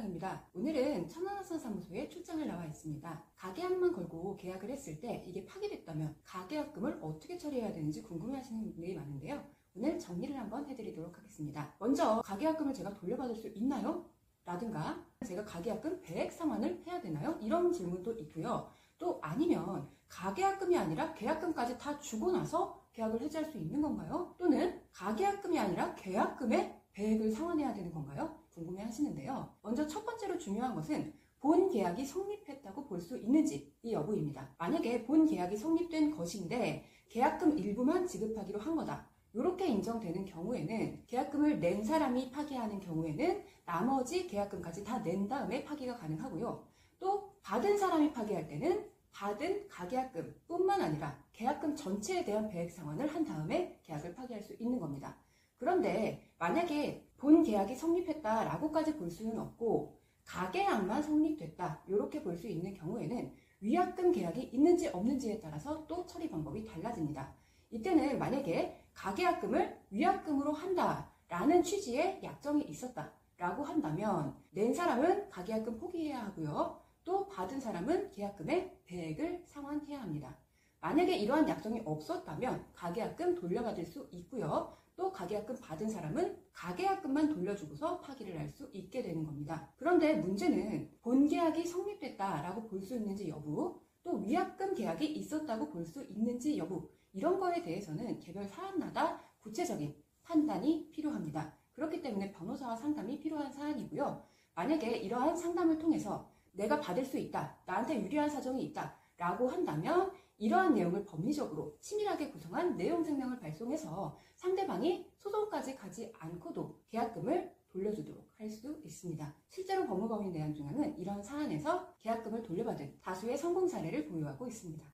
실장입니다. 오늘은 천안하선 사무소에 출장을 나와 있습니다. 가계약만 걸고 계약을 했을 때 이게 파기됐다면 가계약금을 어떻게 처리해야 되는지 궁금해하시는 분들이 많은데요. 오늘 정리를 한번 해드리도록 하겠습니다. 먼저 가계약금을 제가 돌려받을 수 있나요? 라든가 제가 가계약금 배액 상환을 해야 되나요? 이런 질문도 있고요. 또 아니면 가계약금이 아니라 계약금까지 다 주고 나서 계약을 해지할 수 있는 건가요? 또는 가계약금이 아니라 계약금에 배액을 상환해야 되는 건가요? 궁금해 하시는데요. 먼저 첫 번째로 중요한 것은 본 계약이 성립했다고 볼 수 있는지 이 여부입니다. 만약에 본 계약이 성립된 것인데 계약금 일부만 지급하기로 한 거다. 이렇게 인정되는 경우에는 계약금을 낸 사람이 파기하는 경우에는 나머지 계약금까지 다 낸 다음에 파기가 가능하고요. 또 받은 사람이 파기할 때는 받은 가계약금 뿐만 아니라 계약금 전체에 대한 배액 상환을 한 다음에 계약을 파기할 수 있는 겁니다. 그런데 만약에 본 계약이 성립했다라고까지 볼 수는 없고 가계약만 성립됐다 이렇게 볼 수 있는 경우에는 위약금 계약이 있는지 없는지에 따라서 또 처리 방법이 달라집니다. 이때는 만약에 가계약금을 위약금으로 한다라는 취지의 약정이 있었다라고 한다면 낸 사람은 가계약금 포기해야 하고요. 또 받은 사람은 계약금의 배액을 상환해야 합니다. 만약에 이러한 약정이 없었다면 가계약금 돌려받을 수 있고요. 또 가계약금 받은 사람은 가계약금만 돌려주고서 파기를 할 수 있게 되는 겁니다. 그런데 문제는 본계약이 성립됐다라고 볼 수 있는지 여부, 또 위약금 계약이 있었다고 볼 수 있는지 여부, 이런 거에 대해서는 개별 사안마다 구체적인 판단이 필요합니다. 그렇기 때문에 변호사와 상담이 필요한 사안이고요. 만약에 이러한 상담을 통해서 내가 받을 수 있다, 나한테 유리한 사정이 있다, 라고 한다면 이러한 내용을 법리적으로 치밀하게 구성한 내용 생명을 발송해서 상대방이 소송까지 가지 않고도 계약금을 돌려주도록 할 수 있습니다. 실제로 법무법인 대한중앙은 이런 사안에서 계약금을 돌려받은 다수의 성공 사례를 보유하고 있습니다.